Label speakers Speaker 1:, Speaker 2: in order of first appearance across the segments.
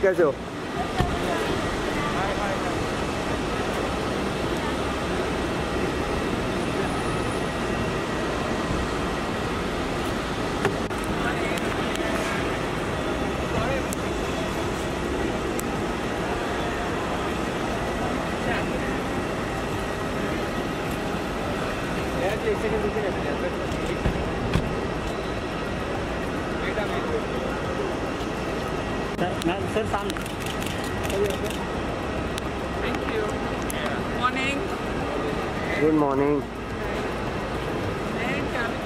Speaker 1: आप कैसे हो Gracias.
Speaker 2: सर सामने
Speaker 3: Thank you. Morning.
Speaker 1: Good morning
Speaker 3: Hey, Kevin,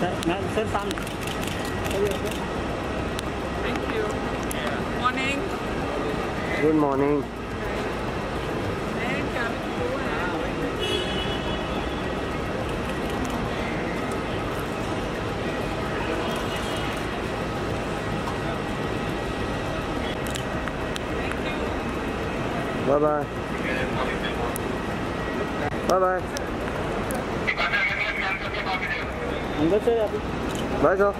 Speaker 1: sir
Speaker 2: मैं सर सामने
Speaker 3: Thank you. Morning.
Speaker 1: Good morning
Speaker 3: 拜拜。
Speaker 1: 拜拜。你们
Speaker 2: 这样来
Speaker 1: 一张